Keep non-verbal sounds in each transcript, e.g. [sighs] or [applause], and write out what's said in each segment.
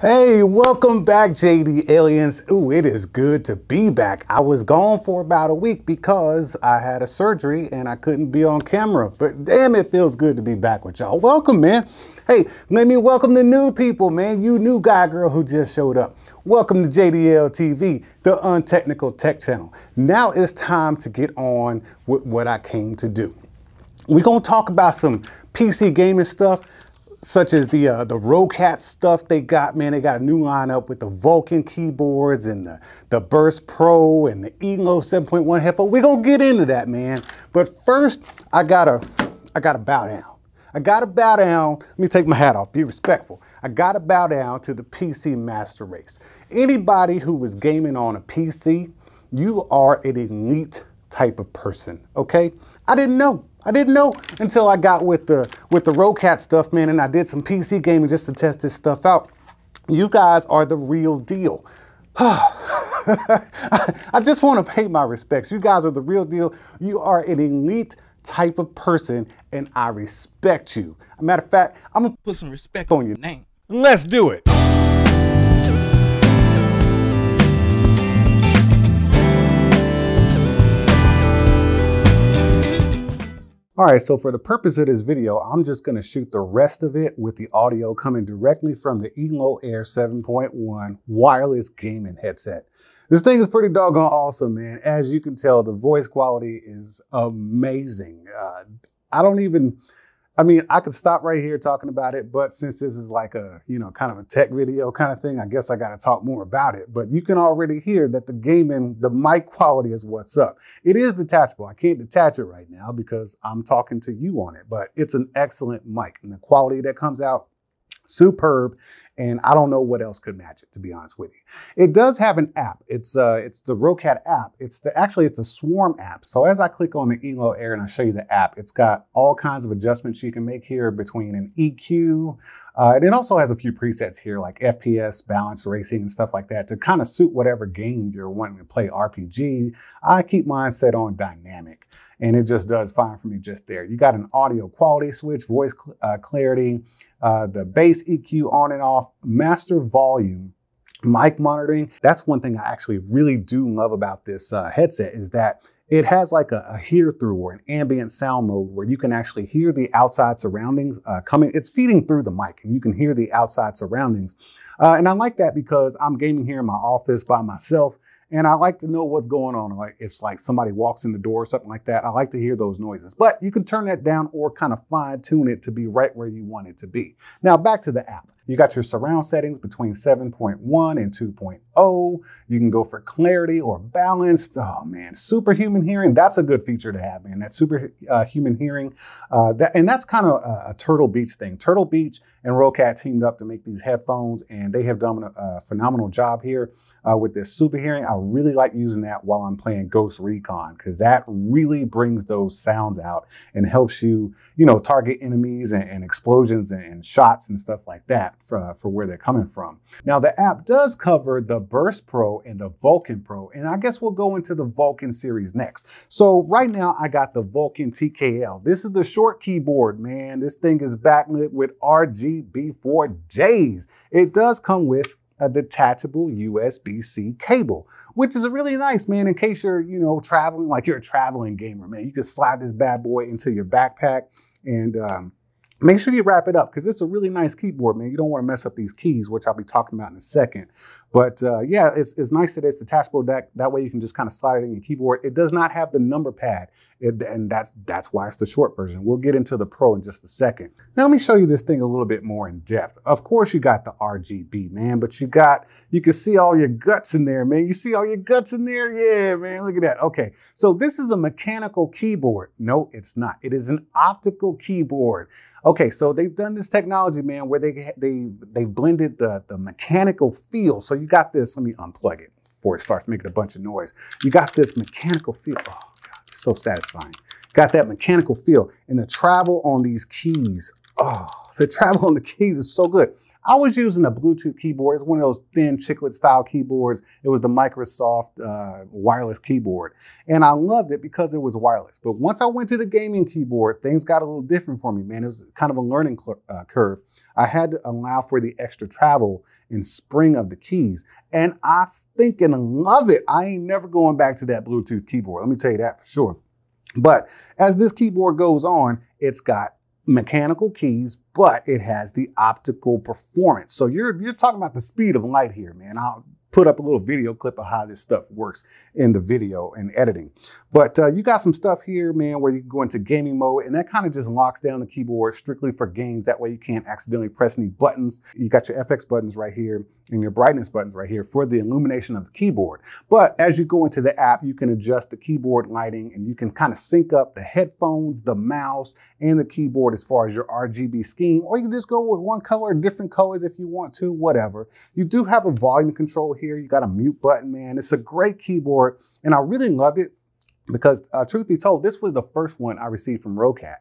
Hey, welcome back, JD Aliens. Ooh, it is good to be back. I was gone for about a week because I had a surgery and I couldn't be on camera, but damn, it feels good to be back with y'all. Welcome, man. Hey, let me welcome the new people, man. You new guy, girl who just showed up. Welcome to JDL TV, the Untechnical Tech Channel. Now it's time to get on with what I came to do. We're gonna talk about some PC gaming stuff such as the uh, the Roccat stuff they got, man. They got a new lineup with the Vulcan keyboards and the, the Burst Pro and the Elo 7.1 headphone. We're gonna get into that, man. But first, I gotta I gotta bow down. I gotta bow down. Let me take my hat off, be respectful. I gotta bow down to the PC master race. Anybody who is gaming on a PC, you are an elite type of person, okay? I didn't know. I didn't know until I got with the with the Roccat stuff, man, and I did some PC gaming just to test this stuff out. You guys are the real deal. [sighs] I just want to pay my respects. You guys are the real deal. You are an elite type of person, and I respect you. Matter of fact, I'm gonna put some respect on your name. Let's do it. All right, so for the purpose of this video, I'm just gonna shoot the rest of it with the audio coming directly from the Elo Air 7.1 wireless gaming headset. This thing is pretty doggone awesome, man. As you can tell, the voice quality is amazing. Uh, I don't even, I mean, I could stop right here talking about it, but since this is like a, you know, kind of a tech video kind of thing, I guess I got to talk more about it. But you can already hear that the gaming, the mic quality is what's up. It is detachable. I can't detach it right now because I'm talking to you on it, but it's an excellent mic and the quality that comes out superb and I don't know what else could match it, to be honest with you. It does have an app. It's uh, it's the Roccat app. It's the actually it's a Swarm app. So as I click on the Elo Air and I show you the app, it's got all kinds of adjustments you can make here between an EQ. Uh, and it also has a few presets here like FPS, balance, racing, and stuff like that to kind of suit whatever game you're wanting to play RPG. I keep mine set on dynamic and it just does fine for me just there. You got an audio quality switch, voice cl uh, clarity, uh, the bass EQ on and off, master volume, mic monitoring. That's one thing I actually really do love about this uh, headset is that it has like a, a, hear through or an ambient sound mode where you can actually hear the outside surroundings uh, coming. It's feeding through the mic and you can hear the outside surroundings. Uh, and I like that because I'm gaming here in my office by myself and I like to know what's going on. Like if like somebody walks in the door or something like that, I like to hear those noises. But you can turn that down or kind of fine tune it to be right where you want it to be. Now back to the app. You got your surround settings between 7.1 and 2.0. You can go for clarity or balanced. Oh man, superhuman hearing. That's a good feature to have, man. That superhuman uh, hearing. Uh, that, and that's kind of a, a, Turtle Beach thing. Turtle Beach and Roccat teamed up to make these headphones, and they have done a, a phenomenal job here uh, with this super hearing. I really like using that while I'm playing Ghost Recon because that really brings those sounds out and helps you, you know, target enemies and, and explosions and, and shots and stuff like that for, for where they're coming from. Now, the app does cover the Burst Pro and the Vulcan Pro, and I guess we'll go into the Vulcan series next. So right now, I got the Vulcan TKL. This is the short keyboard, man. This thing is backlit with RGB for days. It does come with a detachable USB-C cable, which is really nice, man, in case you're, you know, traveling, like you're a traveling gamer, man. You can slide this bad boy into your backpack and um, Make sure you wrap it up because it's a really nice keyboard, man. You don't want to mess up these keys, which I'll be talking about in a second. But uh, yeah, it's, it's nice that it's detachable. That, that way you can just kind of slide it in your keyboard. It does not have the number pad, it, and that's, that's why it's the short version. We'll get into the Pro in just a second. Now let me show you this thing a little bit more in depth. Of course you got the RGB, man, but you got, you can see all your guts in there, man. You see all your guts in there? Yeah, man, look at that. Okay, so this is a mechanical keyboard. No, it's not. It is an optical keyboard. Okay, so they've done this technology, man, where they they they've blended the the mechanical feel. So you got this. Let me unplug it before it starts making a bunch of noise. You got this mechanical feel. Oh God, so satisfying. Got that mechanical feel, and the travel on these keys. Oh, the [laughs] travel on the keys is so good. I was using a Bluetooth keyboard. It's one of those thin chiclet style keyboards. It was the Microsoft uh, wireless keyboard. And I loved it because it was wireless. But once I went to the gaming keyboard, things got a little different for me, man. It was kind of a learning uh, curve. I had to allow for the extra travel and spring of the keys. And I think and love it. I ain't never going back to that Bluetooth keyboard. Let me tell you that for sure. But as this keyboard goes on, it's got mechanical keys, but it has the optical performance. So you're you're talking about the speed of light here, man. I'll put up a little video clip of how this stuff works in the video and editing. But uh, you got some stuff here, man, where you go into gaming mode and that kind of just locks down the keyboard strictly for games. That way you can't accidentally press any buttons. You got your FX buttons right here and your brightness buttons right here for the illumination of the keyboard. But as you go into the app, you can adjust the keyboard lighting and you can kind of sync up the headphones, the mouse, and the keyboard as far as your RGB scheme, or you can just go with one color, different colors if you want to, whatever. You do have a volume control here. You got a mute button, man. It's a great keyboard, and I really loved it because, uh, truth be told, this was the first one I received from Roccat,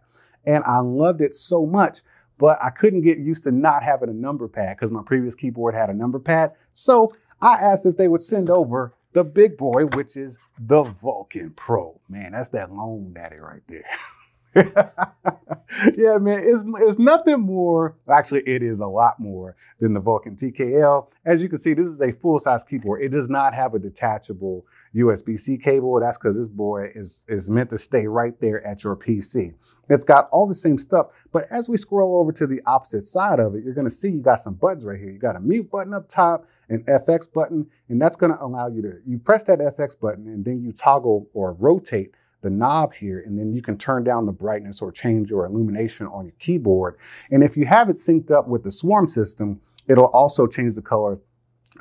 and I loved it so much. But I couldn't get used to not having a number pad because my previous keyboard had a number pad. So I asked if they would send over the big boy, which is the Vulcan Pro. Man, that's that long daddy right there. [laughs] [laughs] yeah, man, it's, it's nothing more. Actually, it is a lot more than the Vulcan TKL. As you can see, this is a full-size keyboard. It does not have a detachable USB-C cable. That's because this boy is, is meant to stay right there at your PC. It's got all the same stuff, but as we scroll over to the opposite side of it, you're gonna see you got some buttons right here. You got a mute button up top, an FX button, and that's gonna allow you to, you press that FX button and then you toggle or rotate the knob here, and then you can turn down the brightness or change your illumination on your keyboard. And if you have it synced up with the Swarm system, it'll also change the color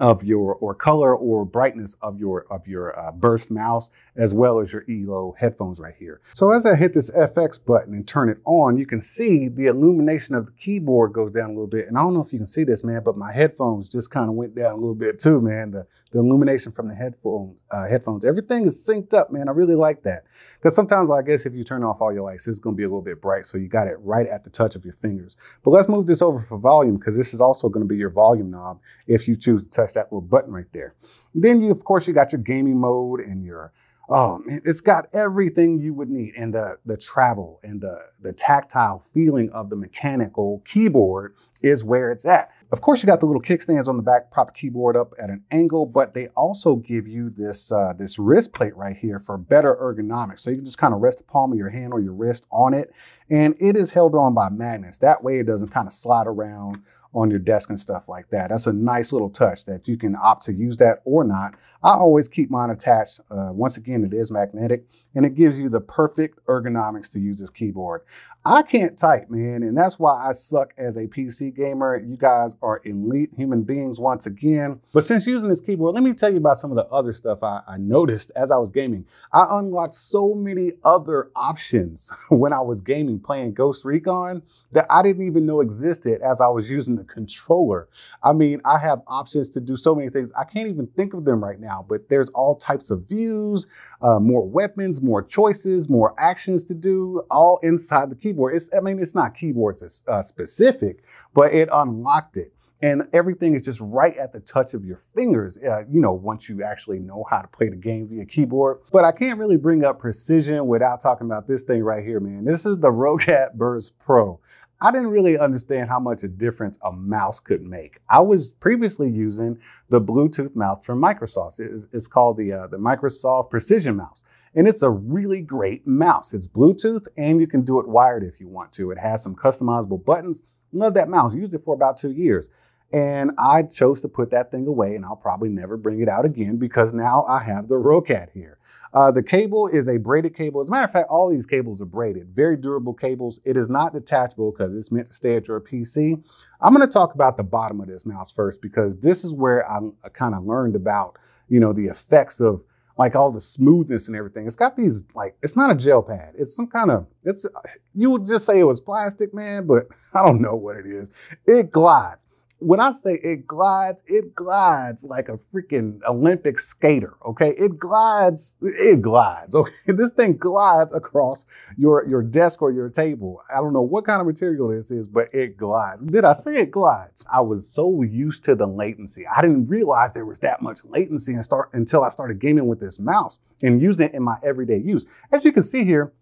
of your or color or brightness of your of your uh, burst mouse as well as your ELO headphones right here. So as I hit this FX button and turn it on, you can see the illumination of the keyboard goes down a little bit. And I don't know if you can see this, man, but my headphones just kind of went down a little bit too, man. The, the illumination from the headphones, uh, headphones, everything is synced up, man. I really like that. Because sometimes I guess if you turn off all your lights, it's going to be a little bit bright. So you got it right at the touch of your fingers. But let's move this over for volume because this is also going to be your volume knob if you choose to touch that little button right there. Then you, of course, you got your gaming mode and your oh man, it's got everything you would need. And the, the travel and the, the tactile feeling of the mechanical keyboard is where it's at. Of course, you got the little kickstands on the back, prop the keyboard up at an angle, but they also give you this, uh, this wrist plate right here for better ergonomics. So you can just kind of rest the palm of your hand or your wrist on it. And it is held on by magnets. That way it doesn't kind of slide around on your desk and stuff like that. That's a nice little touch that you can opt to use that or not. I always keep mine attached. Uh, once again, it is magnetic and it gives you the perfect ergonomics to use this keyboard. I can't type, man, and that's why I suck as a PC gamer. You guys are elite human beings once again. But since using this keyboard, let me tell you about some of the other stuff I, I noticed as I was gaming. I unlocked so many other options [laughs] when I was gaming playing Ghost Recon that I didn't even know existed as I was using the controller. I mean, I have options to do so many things. I can't even think of them right now, but there's all types of views, uh, more weapons, more choices, more actions to do, all inside the keyboard. It's, I mean, it's not keyboards uh, specific, but it unlocked it and everything is just right at the touch of your fingers, uh, you know, once you actually know how to play the game via keyboard. But I can't really bring up precision without talking about this thing right here, man. This is the Roccat Burst Pro. I didn't really understand how much a difference a mouse could make. I was previously using the Bluetooth mouse from Microsoft. It's, it's called the, uh, the Microsoft Precision Mouse. And it's a really great mouse. It's Bluetooth and you can do it wired if you want to. It has some customizable buttons. Love that mouse. Used it for about two years. And I chose to put that thing away and I'll probably never bring it out again because now I have the Roccat here. Uh, the cable is a braided cable. As a matter of fact, all these cables are braided. Very durable cables. It is not detachable because it's meant to stay at your PC. I'm going to talk about the bottom of this mouse first because this is where I, I kind of learned about, you know, the effects of like all the smoothness and everything. It's got these like it's not a gel pad. It's some kind of it's you would just say it was plastic, man, but [laughs] I don't know what it is. It glides. When I say it glides, it glides like a freaking Olympic skater. Okay, it glides, it glides. Okay, [laughs] this thing glides across your your desk or your table. I don't know what kind of material this is, but it glides. Did I say it glides? I was so used to the latency. I didn't realize there was that much latency and start until I started gaming with this mouse and using it in my everyday use. As you can see here,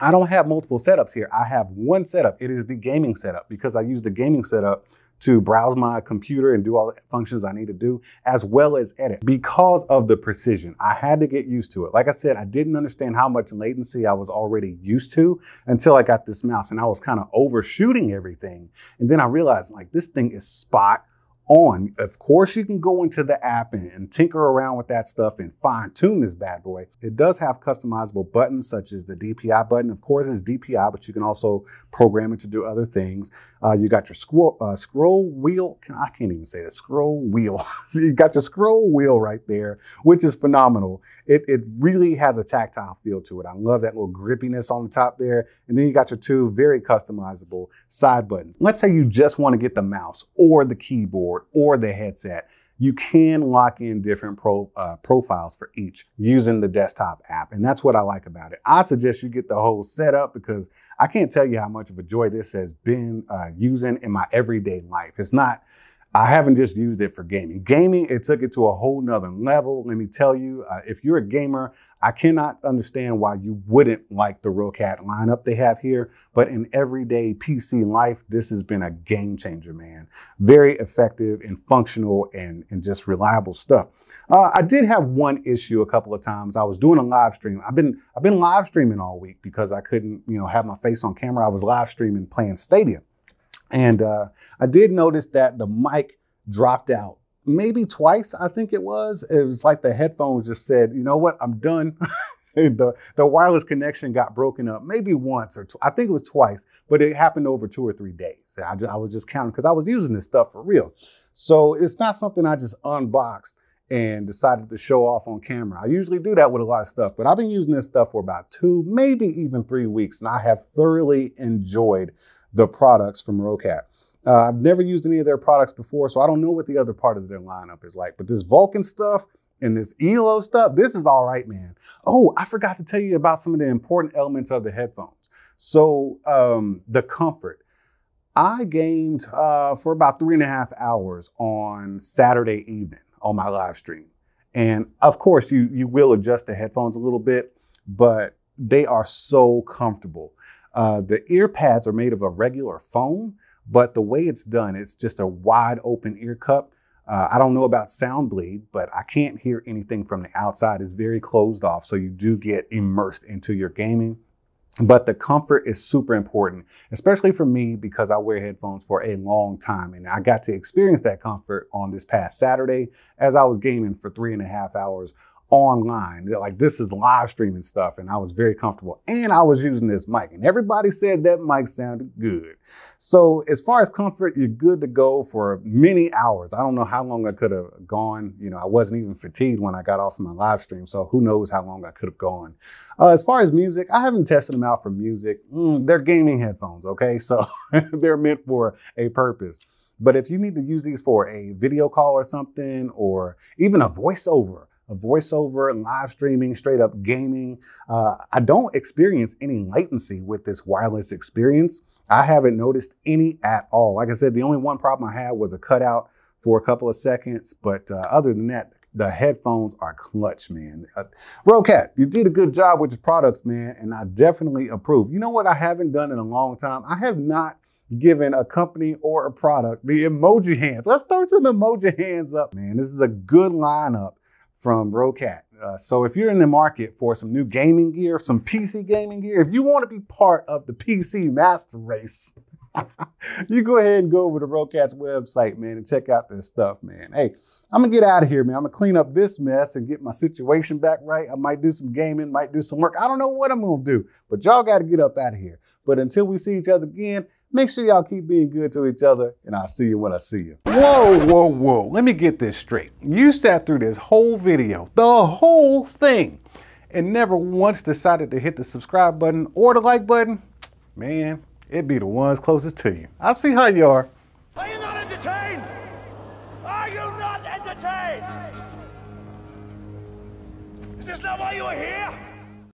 I don't have multiple setups here. I have one setup. It is the gaming setup because I use the gaming setup to browse my computer and do all the functions I need to do, as well as edit because of the precision. I had to get used to it. Like I said, I didn't understand how much latency I was already used to until I got this mouse and I was kind of overshooting everything. And then I realized like this thing is spot on. Of course, you can go into the app and, and, tinker around with that stuff and fine tune this bad boy. It does have customizable buttons such as the DPI button. Of course, it's DPI, but you can also program it to do other things. Uh, you got your scroll, uh, scroll wheel. I can't even say the Scroll wheel. [laughs] so you got your scroll wheel right there, which is phenomenal. It, it really has a tactile feel to it. I love that little grippiness on the top there. And then you got your two very customizable side buttons. Let's say you just want to get the mouse or the keyboard or the headset you can lock in different pro, uh, profiles for each using the desktop app. And that's what I like about it. I suggest you get the whole setup because I can't tell you how much of a joy this has been uh, using in my everyday life. It's not I haven't just used it for gaming. Gaming, it took it to a whole nother level. Let me tell you, uh, if you're a gamer, I cannot understand why you wouldn't like the Roccat lineup they have here. But in everyday PC life, this has been a game changer, man. Very effective and functional and, and just reliable stuff. Uh, I did have one issue a couple of times. I was doing a live stream. I've been I've been live streaming all week because I couldn't, you know, have my face on camera. I was live streaming playing Stadia. And uh, I did notice that the mic dropped out maybe twice, I think it was. It was like the headphones just said, you know what, I'm done. [laughs] the, the wireless connection got broken up maybe once or tw- I think it was twice, but it happened over two or three days. I, just, I was just counting because I was using this stuff for real. So it's not something I just unboxed and decided to show off on camera. I usually do that with a lot of stuff, but I've been using this stuff for about two, maybe even three weeks, and I have thoroughly enjoyed the products from Roccat. Uh, I've never used any of their products before, so I don't know what the other part of their lineup is like. But this Vulcan stuff and this ELO stuff, this is all right, man. Oh, I forgot to tell you about some of the important elements of the headphones. So um, the comfort. I gamed uh, for about three and a half hours on Saturday evening on my live stream. And of course, you, you will adjust the headphones a little bit, but they are so comfortable. Uh, the ear pads are made of a regular foam, but the way it's done, it's just a wide open ear cup. Uh, I don't know about sound bleed, but I can't hear anything from the outside. It's very closed off, so you do get immersed into your gaming. But the comfort is super important, especially for me because I wear headphones for a long time. And I got to experience that comfort on this past Saturday as I was gaming for three and a half hours online. Like this is live streaming stuff, and I was very comfortable. And I was using this mic, and everybody said that mic sounded good. So as far as comfort, you're good to go for many hours. I don't know how long I could have gone. You know, I wasn't even fatigued when I got off of my live stream, so who knows how long I could have gone. Uh, as far as music, I haven't tested them out for music. Mm, they're gaming headphones, okay? So [laughs] they're meant for a purpose. But if you need to use these for a video call or something, or even a voiceover, voiceover, live streaming, straight up gaming. Uh, I don't experience any latency with this wireless experience. I haven't noticed any at all. Like I said, the only one problem I had was a cutout for a couple of seconds, but uh, other than that, the headphones are clutch, man. Uh, Roccat, you did a good job with your products, man, and I definitely approve. You know what I haven't done in a long time? I have not given a company or a product the emoji hands. Let's start some emoji hands up, man. This is a good lineup from Roccat. Uh, so if you're in the market for some new gaming gear, some PC gaming gear, if you want to be part of the PC master race, [laughs] you go ahead and go over to Roccat's website, man, and check out this stuff, man. Hey, I'm gonna get out of here, man. I'm gonna clean up this mess and get my situation back right. I might do some gaming, might do some work. I don't know what I'm gonna do, but y'all gotta get up out of here. But until we see each other again, Make sure y'all keep being good to each other, and I'll see you when I see you. Whoa, whoa, whoa. Let me get this straight. You sat through this whole video, the whole thing, and never once decided to hit the subscribe button or the like button? Man, it'd be the ones closest to you. I'll see how you are. Are you not entertained? Are you not entertained? Is this not why you were here?